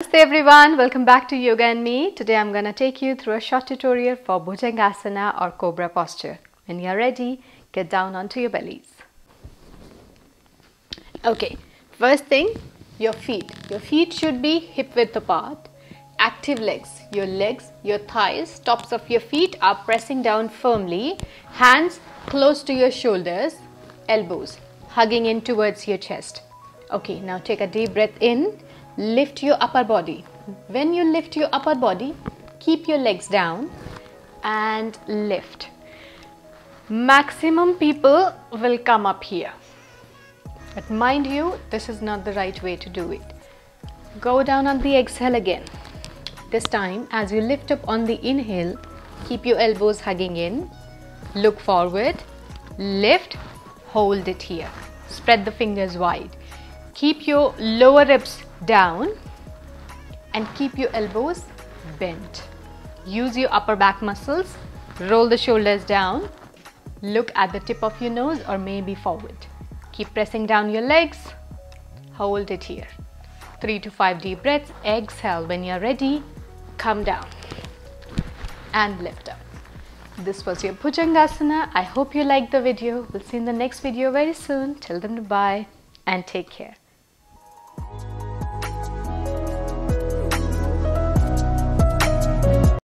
Namaste everyone, welcome back to Yoga and Me. Today I'm going to take you through a short tutorial for Bhujangasana or Cobra posture. When you're ready, get down onto your bellies. Okay, first thing, your feet. Your feet should be hip width apart. Active legs. Your legs, your thighs, tops of your feet are pressing down firmly. Hands close to your shoulders, elbows hugging in towards your chest. Okay, now take a deep breath in. Lift your upper body. When you lift your upper body, keep your legs down and lift. Maximum people will come up here. But mind you, this is not the right way to do it. Go down on the exhale again. This time, as you lift up on the inhale, keep your elbows hugging in. Look forward, lift, hold it here. Spread the fingers wide. Keep your lower ribs down and keep your elbows bent. Use your upper back muscles. Roll the shoulders down. Look at the tip of your nose or maybe forward. Keep pressing down your legs. Hold it here. Three to five deep breaths. Exhale. When you're ready, come down and lift up. This was your Bhujangasana. I hope you liked the video. We'll see you in the next video very soon. Till then, bye and take care.